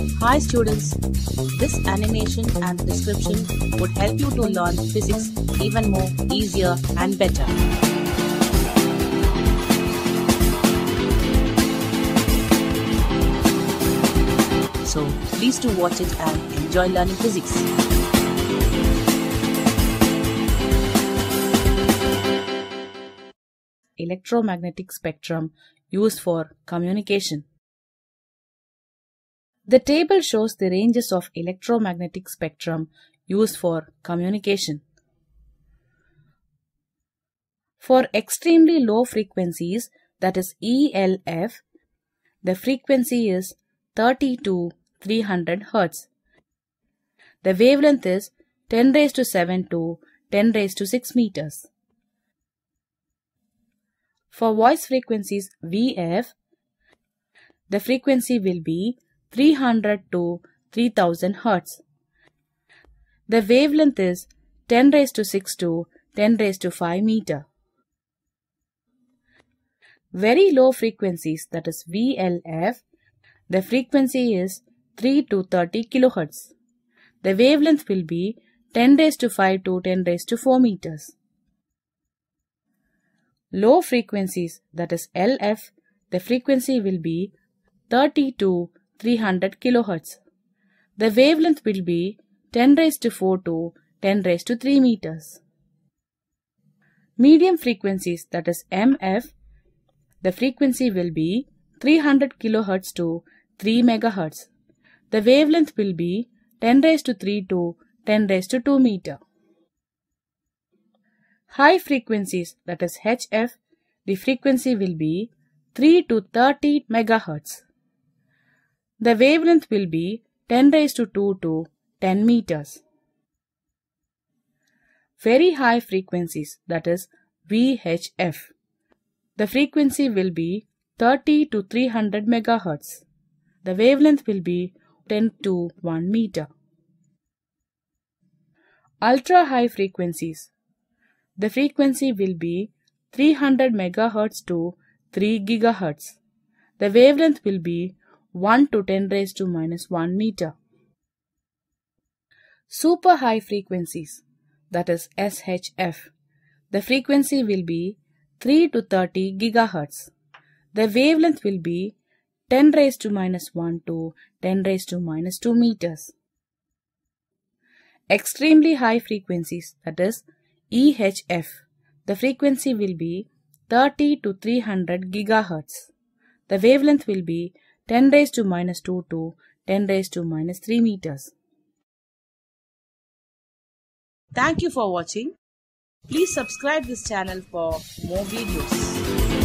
Hi students, this animation and description would help you to learn physics even more easier and better. So please do watch it and enjoy learning physics. Electromagnetic spectrum used for communication. The table shows the ranges of electromagnetic spectrum used for communication. For extremely low frequencies, that is ELF, the frequency is 30 to 300 Hz. The wavelength is 10 raised to 7 to 10 raised to 6 meters. For voice frequencies VF, the frequency will be 300 to 3000 Hz. The wavelength is 10 raised to 6 to 10 raised to 5 meter. Very low frequencies that is VLF, the frequency is 3 to 30 kHz. The wavelength will be 10 raised to 5 to 10 raised to 4 meters. Low frequencies that is LF, the frequency will be 30 to 300 kHz. The wavelength will be 10 raised to 4 to 10 raised to 3 meters. Medium frequencies that is MF, the frequency will be 300 kHz to 3 megahertz. The wavelength will be 10 raised to 3 to 10 raised to 2 meter. High frequencies that is HF, the frequency will be 3 to 30 MHz. The wavelength will be 10 raised to 2 to 10 meters. Very high frequencies that is VHF. The frequency will be 30 to 300 MHz. The wavelength will be 10 to 1 meter. Ultra high frequencies. The frequency will be 300 MHz to 3 GHz. The wavelength will be 1 to 10 raised to minus 1 meter. Super high frequencies, that is SHF. The frequency will be 3 to 30 gigahertz. The wavelength will be 10 raised to minus 1 to 10 raised to minus 2 meters. Extremely high frequencies, that is EHF. The frequency will be 30 to 300 gigahertz. The wavelength will be 10 raised to minus 2 to 10 raised to minus 3 meters. Thank you for watching. Please subscribe this channel for more videos.